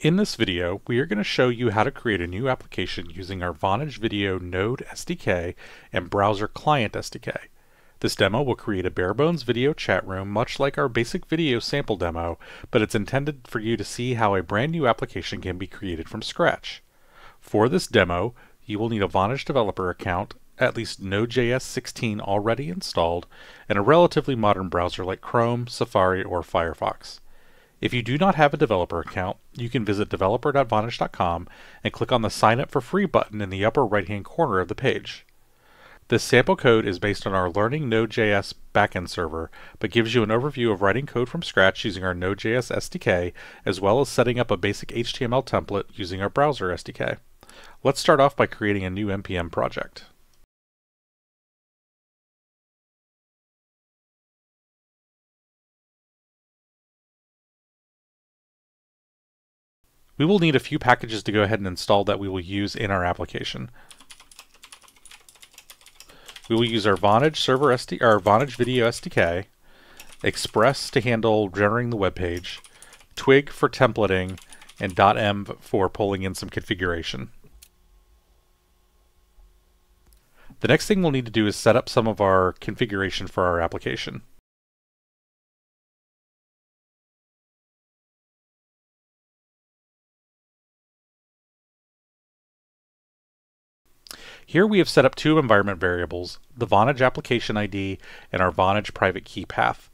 In this video, we are going to show you how to create a new application using our Vonage Video Node SDK and Browser Client SDK. This demo will create a bare-bones video chat room much like our basic video sample demo, but it's intended for you to see how a brand new application can be created from scratch. For this demo, you will need a Vonage developer account, at least Node.js 16 already installed, and a relatively modern browser like Chrome, Safari, or Firefox. If you do not have a developer account, you can visit developer.vonage.com and click on the Sign Up for Free button in the upper right-hand corner of the page. This sample code is based on our Learning Node.js backend server, but gives you an overview of writing code from scratch using our Node.js SDK, as well as setting up a basic HTML template using our browser SDK. Let's start off by creating a new NPM project. We will need a few packages to go ahead and install that we will use in our application. We will use our Vonage server SD, our Vonage video SDK, Express to handle rendering the web page, Twig for templating, and dotenv for pulling in some configuration. The next thing we'll need to do is set up some of our configuration for our application. Here we have set up two environment variables, the Vonage application ID and our Vonage private key path.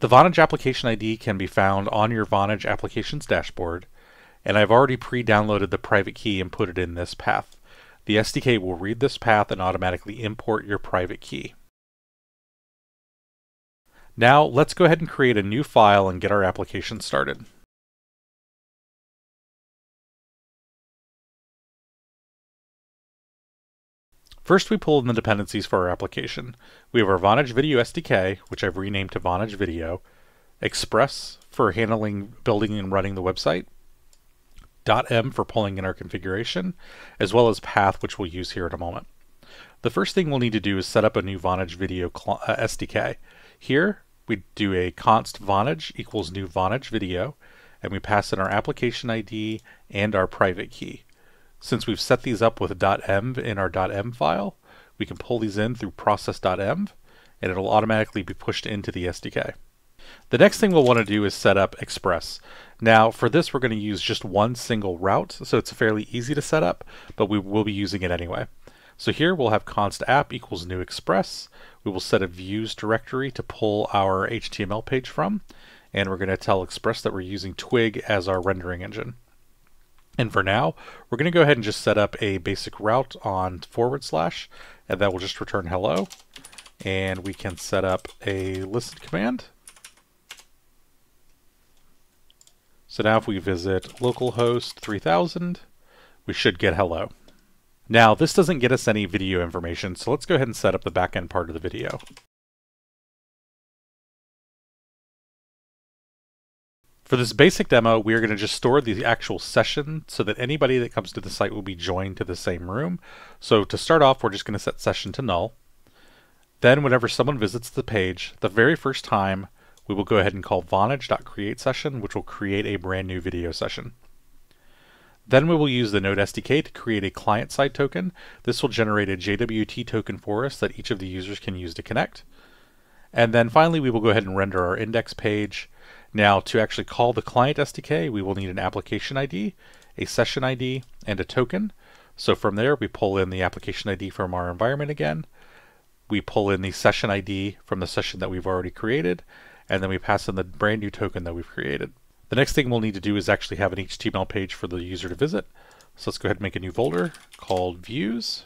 The Vonage application ID can be found on your Vonage applications dashboard, and I've already pre-downloaded the private key and put it in this path. The SDK will read this path and automatically import your private key. Now let's go ahead and create a new file and get our application started. First, we pull in the dependencies for our application. We have our Vonage Video SDK, which I've renamed to Vonage Video, Express for handling building and running the website, dotenv for pulling in our configuration, as well as Path, which we'll use here in a moment. The first thing we'll need to do is set up a new Vonage Video uh, SDK. Here, we do a const Vonage equals new Vonage Video, and we pass in our application ID and our private key. Since we've set these up with .env in our .env file, we can pull these in through process.env and it'll automatically be pushed into the SDK. The next thing we'll want to do is set up Express. Now for this we're going to use just one single route, so it's fairly easy to set up, but we will be using it anyway. So here we'll have const app equals new express. We will set a views directory to pull our HTML page from, and we're going to tell Express that we're using Twig as our rendering engine. And for now, we're going to go ahead and just set up a basic route on forward slash, and that will just return hello. And we can set up a listen command. So now if we visit localhost 3000, we should get hello. Now, this doesn't get us any video information, so let's go ahead and set up the backend part of the video. For this basic demo, we are going to just store the actual session so that anybody that comes to the site will be joined to the same room. So to start off, we're just going to set session to null. Then whenever someone visits the page, the very first time, we will go ahead and call vonage.createSession, which will create a brand new video session. Then we will use the Node SDK to create a client-side token. This will generate a JWT token for us that each of the users can use to connect. And then finally, we will go ahead and render our index page, now to actually call the client SDK, we will need an application ID, a session ID, and a token. So from there, we pull in the application ID from our environment again. We pull in the session ID from the session that we've already created, and then we pass in the brand new token that we've created. The next thing we'll need to do is actually have an HTML page for the user to visit. So let's go ahead and make a new folder called views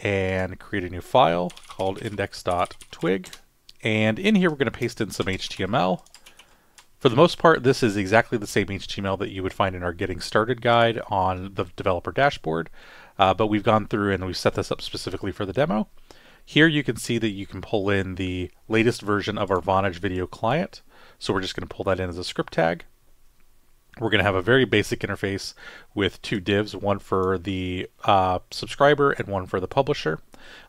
and create a new file called index.twig. And in here, we're going to paste in some HTML. For the most part, this is exactly the same HTML that you would find in our Getting Started guide on the developer dashboard, uh, but we've gone through and we've set this up specifically for the demo. Here you can see that you can pull in the latest version of our Vonage video client. So we're just going to pull that in as a script tag. We're going to have a very basic interface with two divs, one for the uh, subscriber and one for the publisher.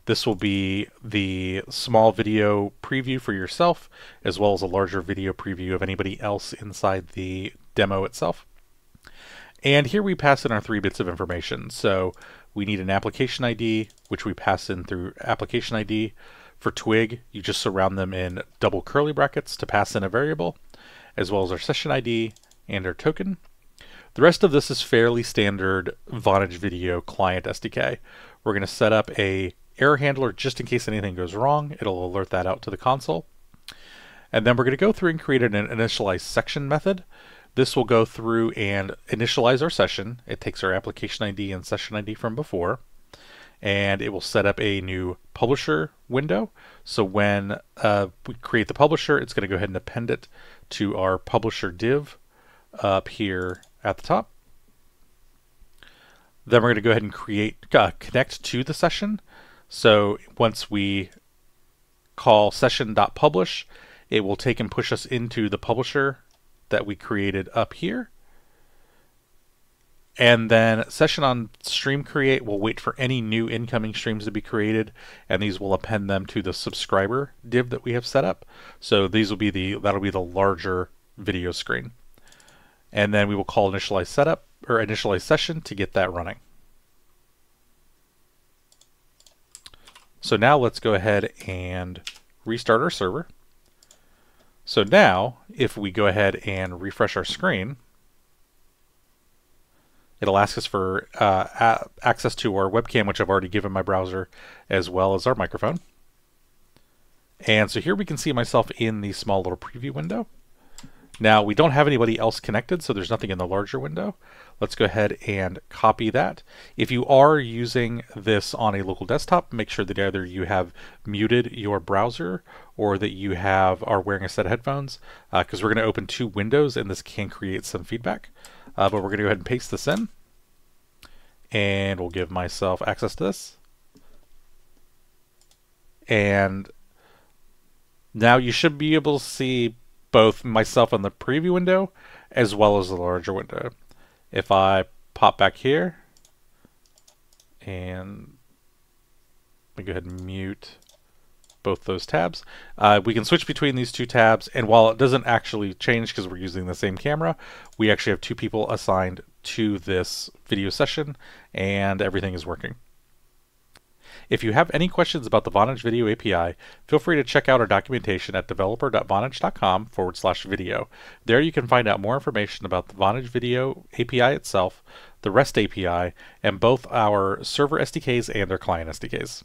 This will be the small video preview for yourself, as well as a larger video preview of anybody else inside the demo itself. And here we pass in our three bits of information. So we need an application ID, which we pass in through application ID. For Twig, you just surround them in double curly brackets to pass in a variable, as well as our session ID and our token. The rest of this is fairly standard Vonage Video client SDK. We're going to set up a error handler just in case anything goes wrong. It'll alert that out to the console. And then we're going to go through and create an initialize session method. This will go through and initialize our session. It takes our application ID and session ID from before, and it will set up a new publisher window. So when uh, we create the publisher, it's going to go ahead and append it to our publisher div up here at the top. Then we're going to go ahead and create uh, connect to the session. So once we call session.publish, it will take and push us into the publisher that we created up here. And then session on stream create will wait for any new incoming streams to be created, and these will append them to the subscriber div that we have set up. So these will be the that'll be the larger video screen and then we will call initialize setup or initialize session to get that running. So now let's go ahead and restart our server. So now, if we go ahead and refresh our screen, it'll ask us for uh, access to our webcam, which I've already given my browser, as well as our microphone. And so here we can see myself in the small little preview window. Now we don't have anybody else connected, so there's nothing in the larger window. Let's go ahead and copy that. If you are using this on a local desktop, make sure that either you have muted your browser or that you have are wearing a set of headphones, because uh, we're going to open two windows and this can create some feedback. Uh, but we're going to go ahead and paste this in, and we'll give myself access to this. And now you should be able to see both myself in the preview window as well as the larger window. If I pop back here and let me go ahead and mute both those tabs. Uh, we can switch between these two tabs and while it doesn't actually change because we're using the same camera, we actually have two people assigned to this video session and everything is working. If you have any questions about the Vonage Video API, feel free to check out our documentation at developer.vonage.com forward slash video. There you can find out more information about the Vonage Video API itself, the REST API, and both our server SDKs and our client SDKs.